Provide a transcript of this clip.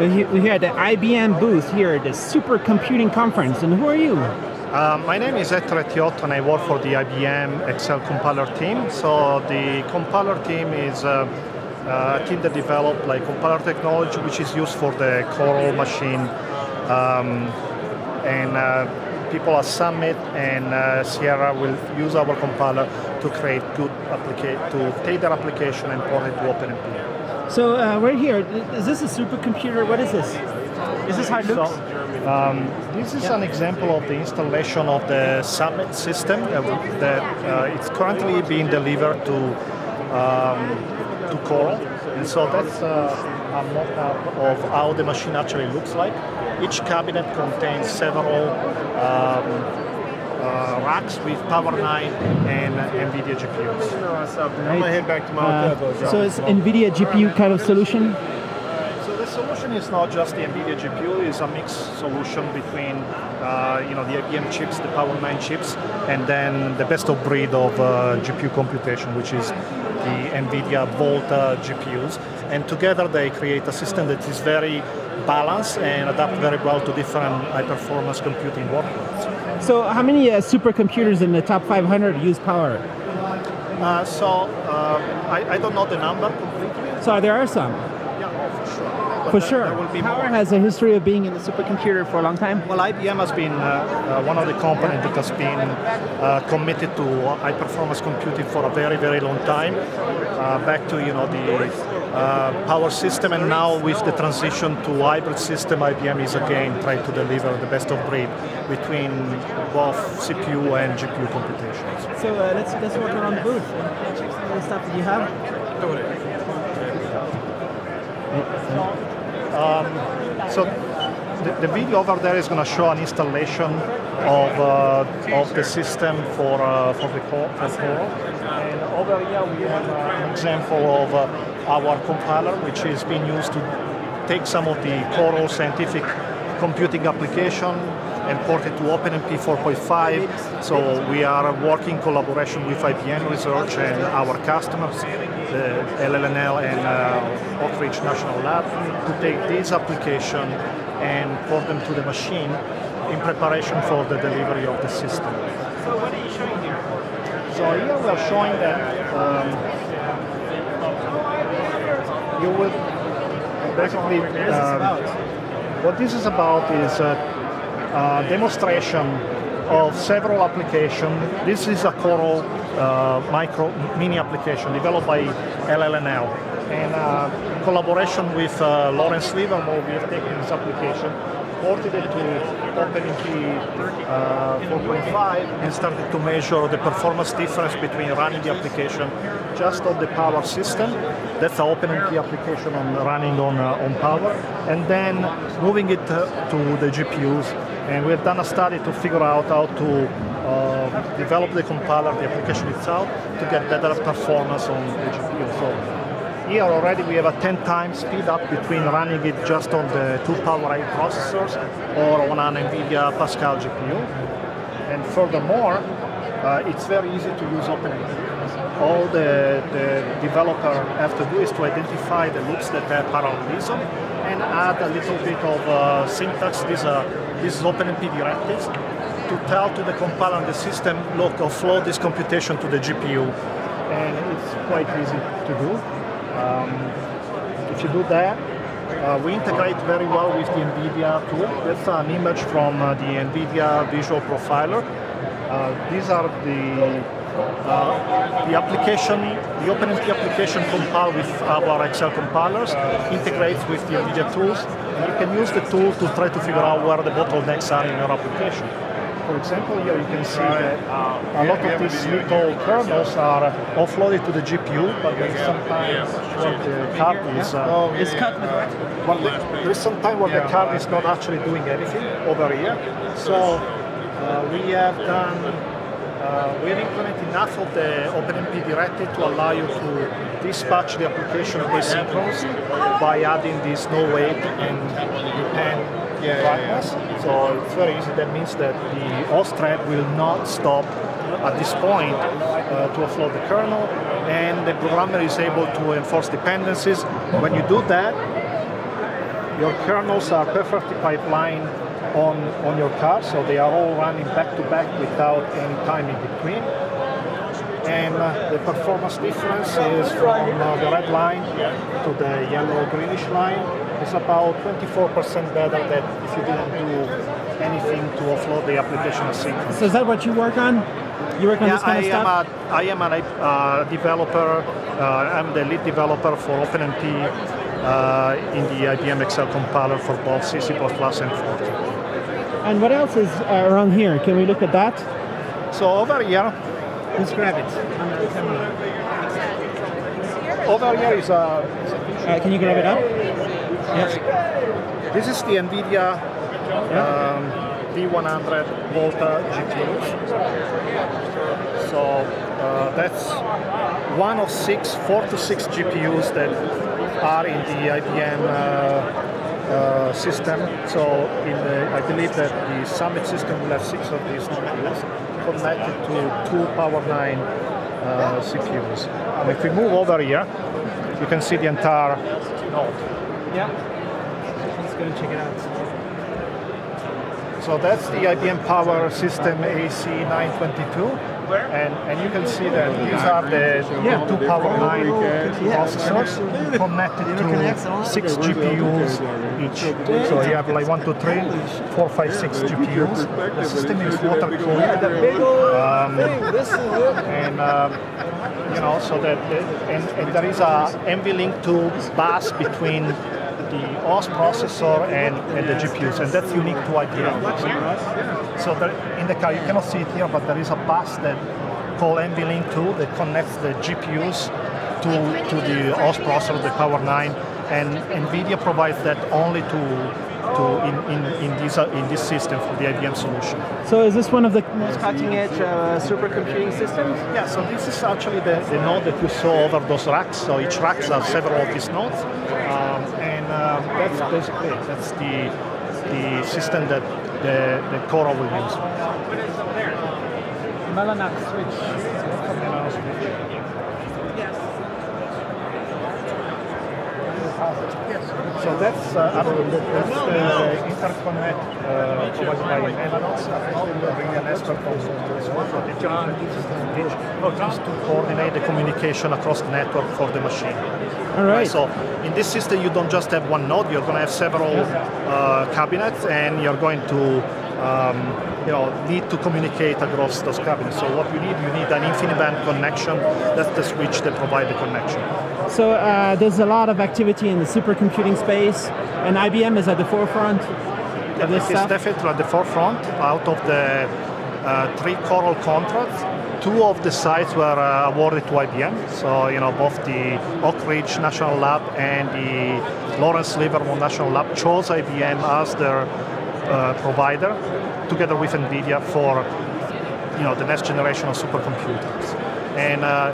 So we're here at the IBM booth here at the Supercomputing Conference. And who are you? Uh, my name is Ettore Tiotto and I work for the IBM XL compiler team. So the compiler team is uh, a team that developed like compiler technology which is used for the Coral machine. Um, and uh, people at Summit and uh, Sierra will use our compiler to create good to take their application and port it to OpenMP. So uh, right here, is this a supercomputer? What is this? Is this how it looks? So, um, this is yeah. an example of the installation of the Summit system that uh, it's currently being delivered to um, to Coral, and so that's uh, a mock-up of how the machine actually looks like. Each cabinet contains several um, uh, racks with Power 9 and NVIDIA GPUs. Right. I'm going to head back to my uh, So it's NVIDIA GPU kind of solution? So the solution is not just the NVIDIA GPU, it's a mixed solution between uh, you know, the IBM chips, the Power 9 chips, and then the best of breed of uh, GPU computation, which is the NVIDIA Volta GPUs. And together they create a system that is very balanced and adapt very well to different high performance computing workloads. So how many uh, supercomputers in the top 500 use power? Uh, so uh, I, I, don't know the number completely. So there are some? Yeah, for sure. But for sure. Power more. has a history of being in the supercomputer for a long time? Well, IBM has been uh, uh, one of the companies that has been uh, committed to high performance computing for a very, very long time. back to, you know, the uh, power system, and now with the transition to hybrid system, IBM is again trying to deliver the best of breed between both CPU and GPU computations. So uh, let's let's walk around the booth and check some of the stuff that you have. Um, so the, the, video over there is going to show an installation of uh, of the system for uh, for the core. And over here we have uh, an example of uh, our compiler, which is being used to take some of the Coral scientific computing application and port it to OpenMP 4.5. So we are working in collaboration with IBM Research and our customers, the LLNL and uh, Oak Ridge National Lab, to take this application and port them to the machine in preparation for the delivery of the system. So what are you showing here? So here we are showing that um, you will basically um, what this is about is a, a, demonstration of several applications. This is a Coral uh, micro mini application developed by LLNL. And uh, collaboration with uh, Lawrence Livermore, we have taken this application ported it to OpenMP uh, 4.5 and started to measure the performance difference between running the application just on the power system. That's the OpenMP application on running on, uh, on power. And then moving it uh, to the GPUs. And we've done a study to figure out how to uh, develop the compiler, the application itself, to get better performance on the GPU. So here already we have a 10 times speed up between running it just on the two Power 8 processors or on an NVIDIA Pascal GPU. And furthermore, uh, it's very easy to use OpenMP. All the, the developer have to do is to identify the loops that have parallelism and add a little bit of uh, syntax. These are these OpenMP directives to tell to the compiler and the system, look, offload this computation to the GPU. And it's quite easy to do. Um, if you do that, uh, we integrate very well with the NVIDIA tool. That's an image from uh, the NVIDIA Visual Profiler. Uh, these are the uh, the application, the OpenMP application compiled with our XL compilers, integrates with the NVIDIA tools, and you can use the tool to try to figure out where the bottlenecks are in your application. For example, here you can see that a lot of these little kernels are offloaded to the GPU, but there is sometimes where the card is... Uh, is cut well, there is some time where the card is not actually doing anything over here. So uh, we have done uh, we have implemented enough of the OpenMP directive to allow you to dispatch the application asynchronously by adding this no wait and depend yeah. Yeah, yeah. So it's very easy. That means that the host thread will not stop at this point uh, to offload the kernel, and the programmer is able to enforce dependencies. When you do that, your kernels are perfectly pipelined on, on your car, so they are all running back to back without any time in between. And uh, the performance difference is from uh, the red line to the yellow greenish line is about 24% better than if you didn't do anything to offload the application asynchronous. So is that what you work on? You work on yeah, this kind I of stuff? Am a, I am a uh, developer. Uh, I'm the lead developer for OpenMP uh, in the IBM XL compiler for both C, C++, and Fortran. And what else is uh, around here? Can we look at that? So over here, Let's grab it. over here is a. Uh, can you grab it up? Yes. This is the NVIDIA um, V100 Volta GPUs. So uh, that's one of six, four to six GPUs that are in the IBM uh, system. So in the, I believe that the Summit system will have six of these GPUs connected to two Power 9 uh, CPUs. And if we move over here, you can see the entire node. Yeah. Let's go and check it out. So that's the IBM Power System AC922. And, and you can see that these are the Yeah. two Power 9 processors connected to six GPUs each. So you have like one, two, three, four, five, six GPUs. The system is water cooled. Um, and um, you know, so that and, and there is a NVLink 2 bus between the OS processor and, and the GPUs, and that's unique to IBM. So there, in the car, you cannot see it here, but there is a bus that called NVLink 2 that connects the GPUs to, to the OS processor, the Power 9, and NVIDIA provides that only to to in, in, in this uh, in this system for the IBM solution. So is this one of the most cutting edge uh, supercomputing systems? Yeah, so this is actually the, the node that you saw over those racks. So each rack has several of these nodes, um, and um, that's basically it. That's the the system that the, the Coral will use. Mellanox switch. So that's uh, that's the interconnect uh, provided by Mellanox. Really an expert on this one, but it just to coordinate the communication across the network for the machine. All right. So in this system, you don't just have one node; you're going to have several uh, cabinets, and you're going to um, you know need to communicate across those cabinets. So what you need, you need an InfiniBand connection. That's the switch that provide the connection. So uh, there's a lot of activity in the supercomputing space, and IBM is at the forefront of this It's stuff. definitely at the forefront. Out of the uh, three Coral contracts, two of the sites were uh, awarded to IBM. So you know both the Oak Ridge National Lab and the Lawrence Livermore National Lab chose IBM as their provider, together with NVIDIA for you know the next generation of supercomputers. And uh,